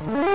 Mm-hmm.